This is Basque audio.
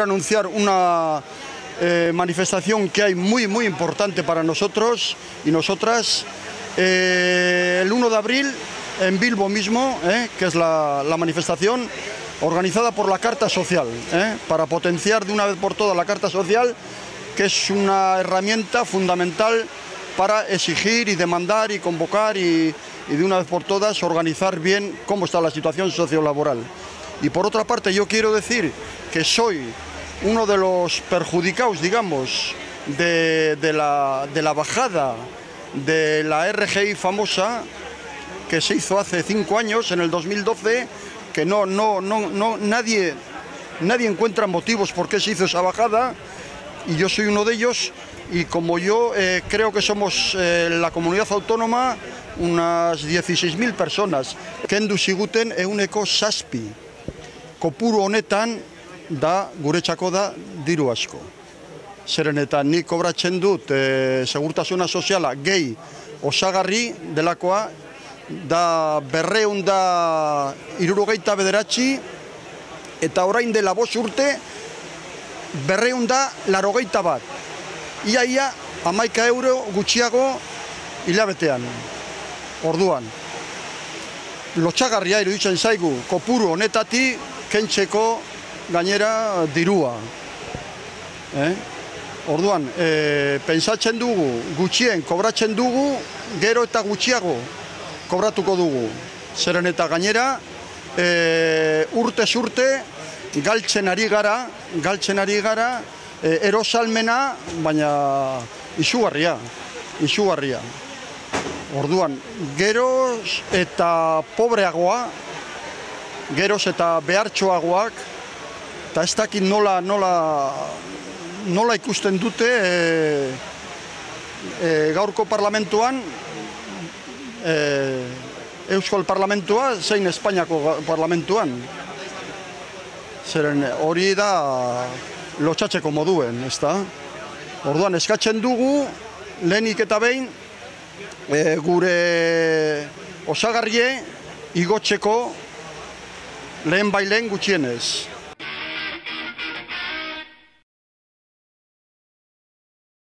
anunciar una eh, manifestación que hay muy muy importante para nosotros y nosotras eh, el 1 de abril en Bilbo mismo, eh, que es la, manifestación organizada por la Carta Social, para potenciar de una vez por todas la Carta Social, que es una herramienta fundamental para exigir y demandar y convocar y, y de una vez por todas organizar bien cómo está la situación sociolaboral. Y por otra parte yo quiero decir que soy uno de los perjudicados, digamos, de, la, bajada de la RGI famosa que se hizo hace cinco años, en el 2012, que no, no, no, no, nadie, nadie encuentra motivos por qué se hizo esa bajada, y yo soy uno de ellos, y como yo eh, creo que somos eh, la comunidad autónoma unas 16.000 personas, kendu ziguten euneko saspi, kopuru honetan da guretzako da diru asko. Zeren eta nik kobratzen dut e, segurtasuna soziala gehi osagarri delakoa da berreun da irurogeita bederatzi eta orain dela bos urte berreun da larogeita bat. Ia ia amaika euro gutxiago hilabetean. Orduan. Lotxagarria iruditzen zaigu kopuru honetati kentzeko gainera dirua. Eh? Orduan, e, pensatzen dugu, gutxien kobratzen dugu, gero eta gutxiago kobratuko dugu. Zeren eta gainera, e, urte urte galtzen ari gara, galtzen ari gara, e, erosalmena, baina izugarria, izugarria. Orduan, geroz eta pobreagoa, geroz eta behartxoagoak, eta ez dakit nola, nola, nola ikusten dute e, e, gaurko parlamentuan e, Euskal Parlamentua zein Espainiako parlamentuan. Zeren hori da lotxatzeko moduen, ez da? Orduan eskatzen dugu lehenik eta behin e, gure osagarrie igotzeko lehen bailen gutxienez.